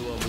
will